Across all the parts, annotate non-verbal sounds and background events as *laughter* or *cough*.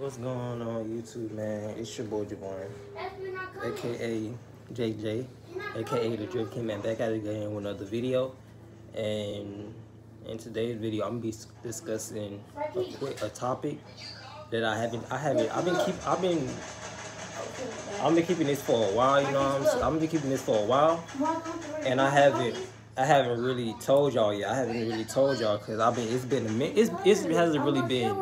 What's going on YouTube, man? It's your boy Javon, aka JJ, aka the Drip King, man. Back at it again with another video, and in today's video, I'm gonna be discussing a quick a topic that I haven't, I haven't, I've been keep, I've been, I've been keeping this for a while. You know, I'm, saying? I've been keeping this for a while, and I haven't. I haven't really told y'all yet. I haven't really told y'all because I've been. It's been a minute. It's, it's it hasn't really been.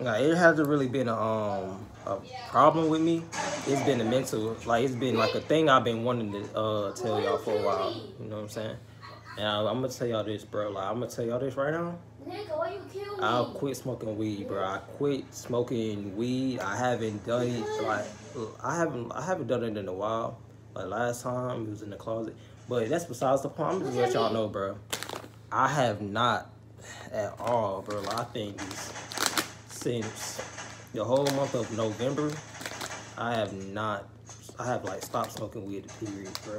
Like it hasn't really been a um a problem with me. It's been a mental like it's been like a thing I've been wanting to uh tell y'all for a while. You know what I'm saying? And I, am gonna tell y'all this, bro. Like I'm gonna tell y'all this right now. I'll quit smoking weed, bro. I quit smoking weed. I haven't done it like I haven't I haven't done it in a while. Like last time it was in the closet. But that's besides the point. I'm just let y'all know, bro. I have not at all, bro. Like, I think since the whole month of November, I have not, I have like stopped smoking weed period, bro.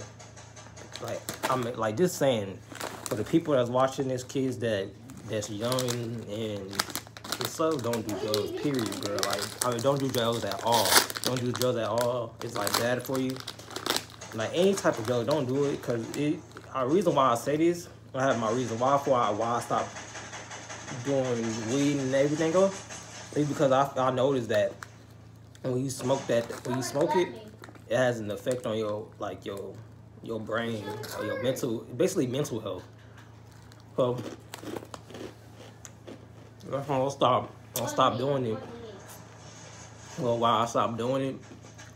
Like, I'm like just saying, for the people that's watching this, kids that that's young and so don't do drugs, period, bro. Like, I mean, don't do drugs at all. Don't do drugs at all. It's like bad for you. Like any type of drug, don't do it, cause it. A reason why I say this, I have my reason why for why I stopped doing weed and everything else because I, I noticed that when you smoke that, when you smoke it, it has an effect on your, like, your, your brain or your mental, basically mental health. So, that's why I'll stop, I'll stop doing it. Well, why I stopped doing it,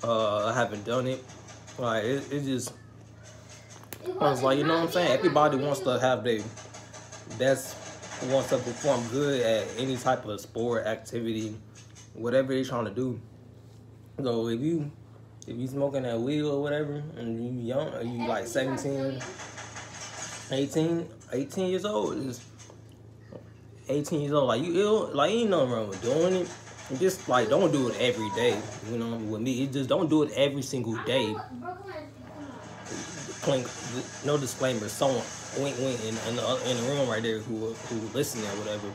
uh, I haven't done it. Like, it, it just, I was like, you know what I'm saying? Everybody wants to have their best wants to perform good at any type of sport, activity, whatever they're trying to do. So if you if you smoking that weed or whatever and you young, are you like 17, 18, 18 years old, is 18 years old, like you ill, like ain't nothing wrong with doing it. Just like don't do it every day. You know, with me, it just don't do it every single day. No disclaimer. Someone wink wink in, in, the, in the room right there who who listening or whatever.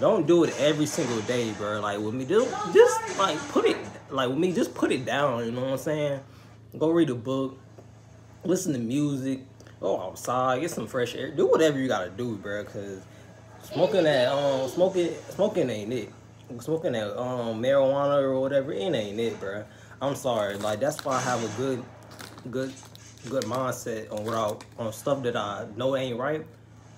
Don't do it every single day, bro. Like with me, just, just like put it like with me, just put it down. You know what I'm saying? Go read a book, listen to music, go outside, get some fresh air, do whatever you gotta do, bro. Cause smoking that um smoking smoking ain't it. Smoking that um marijuana or whatever, it ain't it, bro. I'm sorry. Like that's why I have a good good good mindset on what I on stuff that I know ain't right.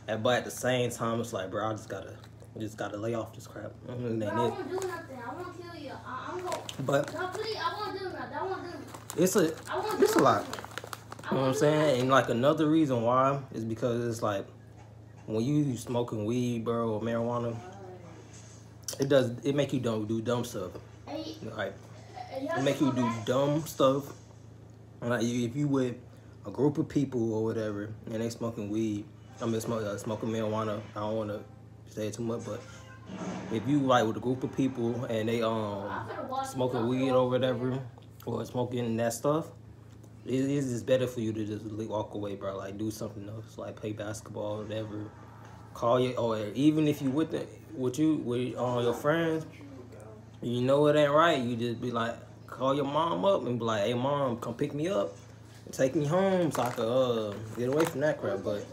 And, but at the same time, it's like, bro, I just gotta just gotta lay off this crap. Bro, I won't do nothing. I won't kill you. I, am going. But no, please, I won't do nothing. I won't do. It's a it's a lot. You know what I'm saying? And like another reason why is because it's like when you smoking weed, bro, or marijuana, it does it make you don't do dumb stuff. Like it make you do dumb stuff. Like if you would a group of people or whatever, and they smoking weed, I mean smoking, uh, smoking marijuana. I don't want to say too much, but if you like with a group of people and they um smoking weed or whatever, or smoking that stuff, it is just better for you to just walk away, bro. Like do something else, like play basketball, or whatever. Call you, or even if you with the, with you with all uh, your friends, you know it ain't right. You just be like, call your mom up and be like, hey mom, come pick me up take me home so I could uh, get away from that crap. But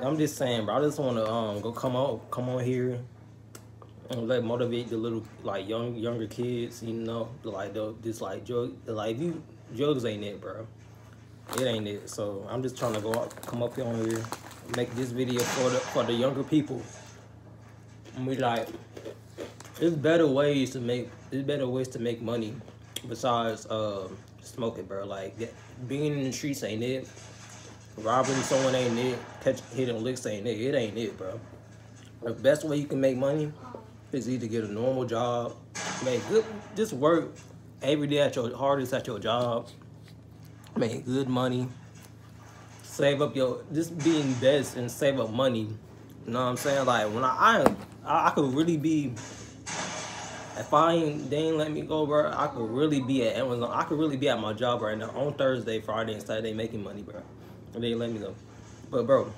I'm just saying, bro, I just want to um, go come on, come on here and let motivate the little like young younger kids, you know, like the just like drug, like you drugs ain't it, bro. It ain't it. So I'm just trying to go out, come up here on here, make this video for the for the younger people. And we like, there's better ways to make, there's better ways to make money besides uh, smoking, bro. Like being in the streets ain't it. Robbing someone ain't it. Catch, hitting licks ain't it. It ain't it, bro. The best way you can make money is either get a normal job, make good, just work every day at your hardest at your job, make good money, save up your, just being best and save up money. You know what I'm saying? Like when I, I, I could really be if I ain't, they ain't let me go, bro, I could really be at Amazon. I could really be at my job right now on Thursday, Friday, and Saturday making money, bro. And they let me go. But, bro,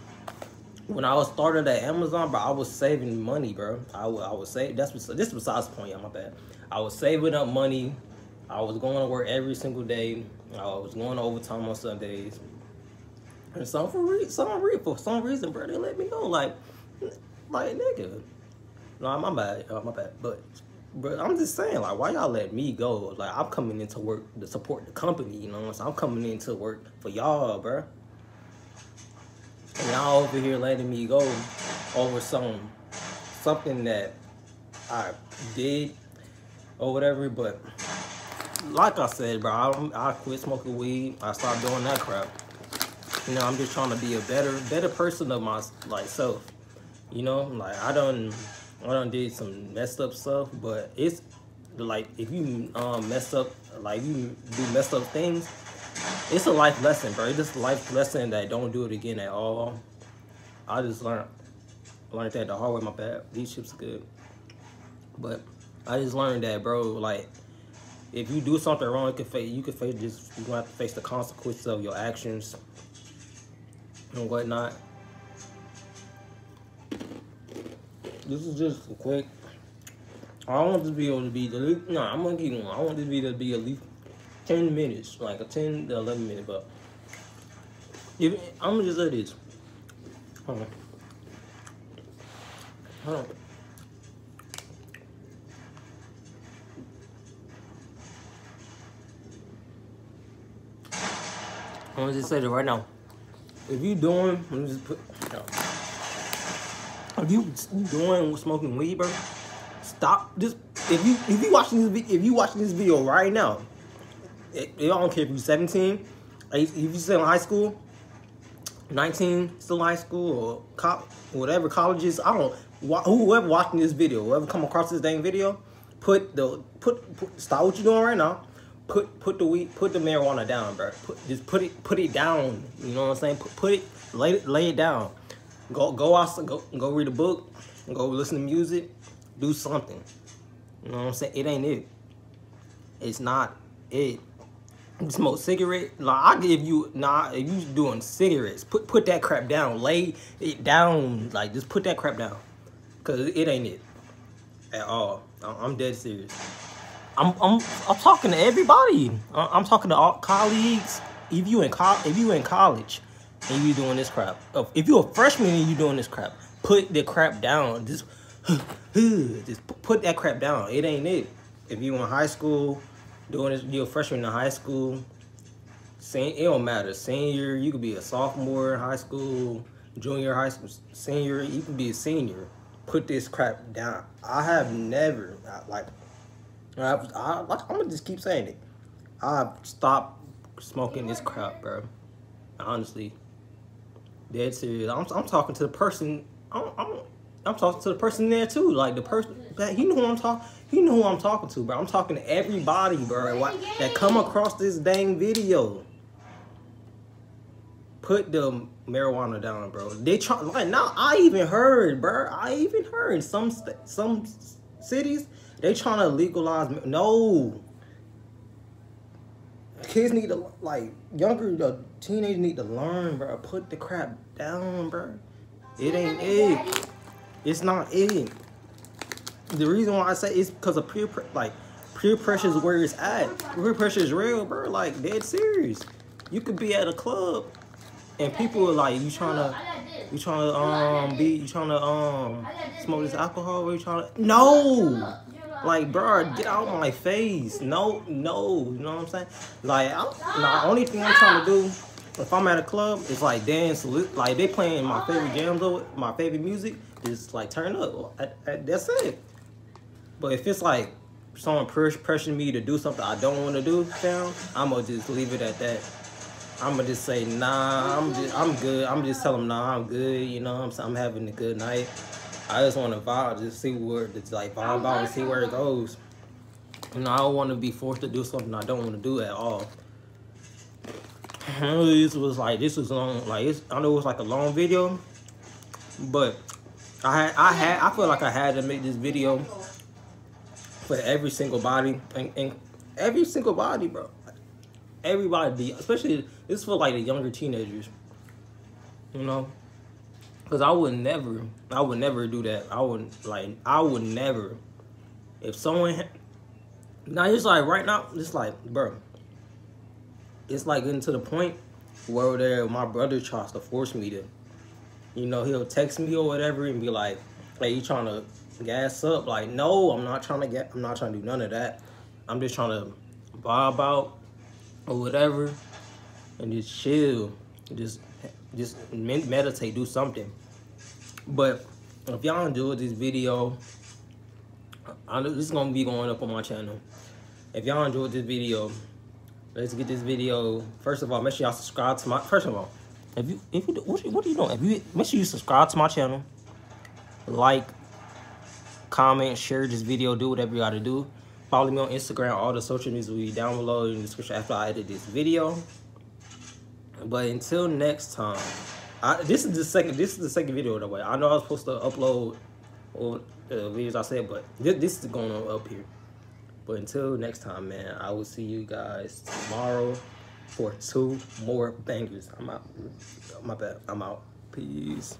when I was started at Amazon, bro, I was saving money, bro. I, I was saving. That's bes- this besides the point. Yeah, my bad. I was saving up money. I was going to work every single day. I was going to overtime on Sundays. And some for re- some re- for some reason, bro, they let me go. Like, like nigga. No, I'm my bad. My bad. But, but I'm just saying, like, why y'all let me go? Like, I'm coming into work to support the company. You know what I'm coming into work for y'all, bro. And y'all over here letting me go over some something that I did or whatever. But like I said, bro, I, I quit smoking weed. I stopped doing that crap. You know, I'm just trying to be a better better person of my like self. You know, like I done I done did some messed up stuff, but it's like if you um mess up like you do messed up things, it's a life lesson, bro. It's just a life lesson that don't do it again at all. I just learned learned that the hard way. My bad. These chips are good, but I just learned that, bro. Like, if you do something wrong, you can face you can face just you gonna have to face the consequences of your actions and whatnot. This is just quick. I want this video to be the no. I'm gonna keep going. I want this video to be at least ten minutes, like a ten to eleven minute. But if I'm gonna just say this. Hold on. Hold on. I'm gonna just say this right now. If you doing, let me just put. no. If you doing smoking weed, bro, stop. Just if you if you watching this if you watching this video right now, it, it don't care if you're 17, if you still in high school, 19, still in high school or co- whatever colleges. I don't. wh- Whoever watching this video, whoever come across this dang video, put the put, put stop what you're doing right now. Put put the weed put the marijuana down, bro. Put just put it put it down. You know what I'm saying? Put, put it lay it lay it down. Go go out go go read a book. Go listen to music. Do something. You know what I'm saying? It ain't it. It's not it. Smoke cigarette. Like I give you nah. If you doing cigarettes, put put that crap down. Lay it down. Like just put that crap down, cause it ain't it at all. I'm dead serious. I'm I'm I'm talking to everybody. I'm talking to all colleagues. If you in co- if you in college and you doing this crap, if you a freshman and you doing this crap, put the crap down. Just *sighs* just put that crap down. It ain't it. If you in high school doing this, you're a freshman in high school. Sen- it don't matter. Senior, you could be a sophomore in high school, junior high school, senior. You can be a senior. Put this crap down. I have never I- like. I, like, I'm gonna just keep saying it. I've stopped smoking this crap, bro. Honestly, dead serious. I'm, I'm talking to the person. I'm, I'm, I'm talking to the person there too. Like the person that he know who I'm talking. He know who I'm talking to, bro. I'm talking to everybody, bro. Wha- That come across this dang video. Put the marijuana down, bro. They try like now. I even heard, bro. I even heard some some cities they trying to legalize. No, kids need to like younger teenagers need to learn, bro. Put the crap down, bro. It ain't it. It's not it. The reason why I say it's because of peer pre- like peer pressure is where it's at. Peer pressure is real, bro. Like dead serious. You could be at a club and people are like you trying to you trying to um be you trying to um smoke this alcohol or you trying to no like bro get out of my face no no you know what I'm saying like I'm, the only thing I'm trying to do if I'm at a club it's like dance like they playing my favorite jams or my favorite music just like turn up I- I- that's it but if it's like someone press pressuring me to do something I don't want to do fam I'm gonna just leave it at that I'm gonna just say nah. I'm just I'm good. I'm just tell them nah. I'm good. You know. I'm I'm having a good night. I just want to vibe, just see where it's like vibe out and see where it goes. You know, I don't want to be forced to do something I don't want to do at all. This was like this was long. Like it's, I know it was like a long video, but I had I had I feel like I had to make this video for every single body and, and every single body, bro everybody, especially this for like the younger teenagers. You know, Cause I would never, I would never do that. I wouldn't like, I would never. If someone, now it's like right now, it's like, bro, it's like getting to the point where there my brother tries to force me to, you know, he'll text me or whatever and be like, "Hey, you trying to gas up?" Like, no, I'm not trying to get, I'm not trying to do none of that. I'm just trying to bob out or whatever and just chill, just just meditate, do something. But if y'all enjoyed this video, I know this is gonna be going up on my channel. If y'all enjoyed this video, let's get this video. First of all, make sure y'all subscribe to my. First of all, if you if you what, what are you doing? If you make sure you subscribe to my channel, like, comment, share this video, do whatever you gotta do. Follow me on Instagram. All the social media will be down below in the description after I edit this video. But until next time, I, this is the second. This is the second video the way. I know I was supposed to upload all the uh, videos I said, but this, this is going on up here. But until next time, man, I will see you guys tomorrow for two more bangers. I'm out. My bad. I'm out. Peace.